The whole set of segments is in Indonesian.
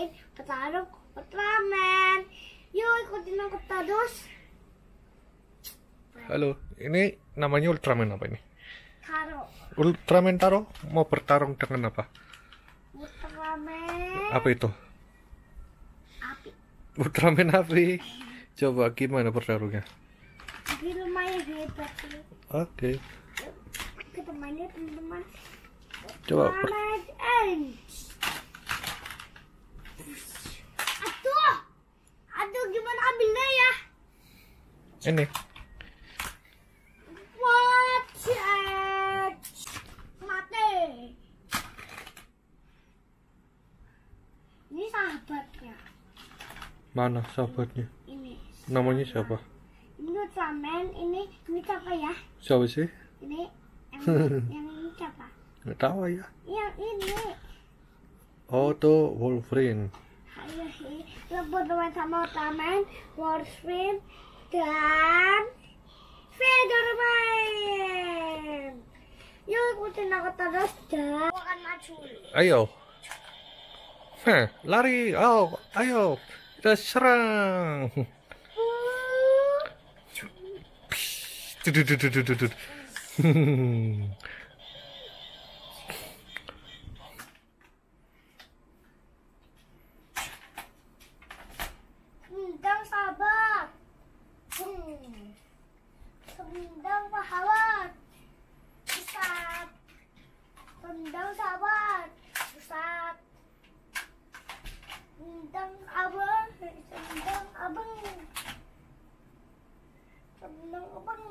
main petarung Ultraman. Yuk ikutin aku terus. Halo, ini namanya Ultraman apa ini? Taro. Ultraman Taro mau bertarung dengan apa? Ultraman. Apa itu? Api. Ultraman api. Coba gimana bertarungnya? Di rumahnya gitu. sih. Oke. Okay. Kita mainnya teman-teman. Coba. Ultraman. Ini. Mati. Ini sahabatnya. Mana sahabatnya? Ini. Namanya siapa? Ini Ultraman. Ini ini siapa ya? Siapa sih? Ini yang, yang ini siapa? Nggak tahu ya. Yang ini. Oh, tuh Wolverine. Ayo sih, lebut teman sama Ultraman, Wolverine, dan Spiderman. Yuk ikutin aku terus dan akan maju. Ayo. Heh, lari. Oh, ayo. Kita serang. Dududududududud. Sendang sahabat. Hmm. Sendang pahlawan. Pusat. Sendang sahabat. Pusat. Sendang abang. Sendang abang. Sendang abang.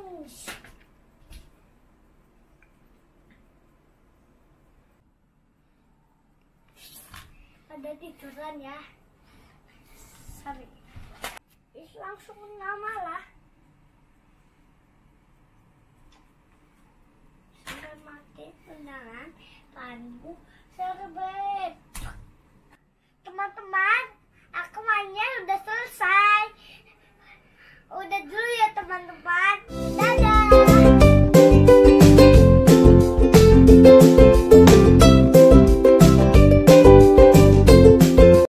Ada tiduran ya. Sorry. Is langsung nama lah. Sudah mati undangan tanbu serbet. Aku mainnya udah